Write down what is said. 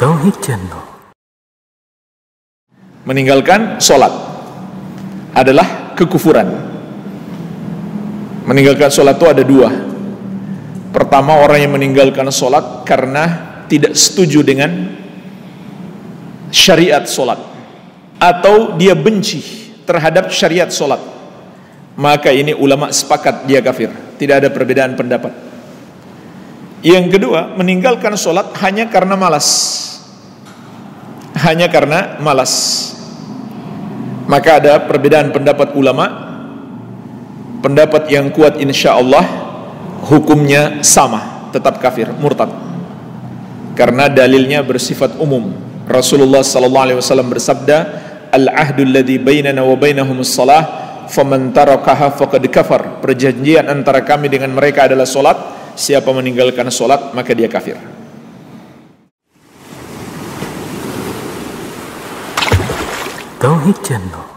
Tauhid Channel meninggalkan sholat adalah kekufuran. Meninggalkan sholat itu ada dua. Pertama orang yang meninggalkan sholat karena tidak setuju dengan syariat sholat atau dia benci terhadap syariat sholat maka ini ulama sepakat dia kafir. Tidak ada perbedaan pendapat yang kedua meninggalkan sholat hanya karena malas hanya karena malas maka ada perbedaan pendapat ulama pendapat yang kuat insya Allah hukumnya sama tetap kafir murtad karena dalilnya bersifat umum. Rasulullah sallallahu alaihi wasallam bersabda, "Al-ahdu alladhi bainana wa bainahum as-salah, faman tarakaha faqad kafar." Perjanjian antara kami dengan mereka adalah salat. Siapa meninggalkan salat, maka dia kafir. Tauhid Channel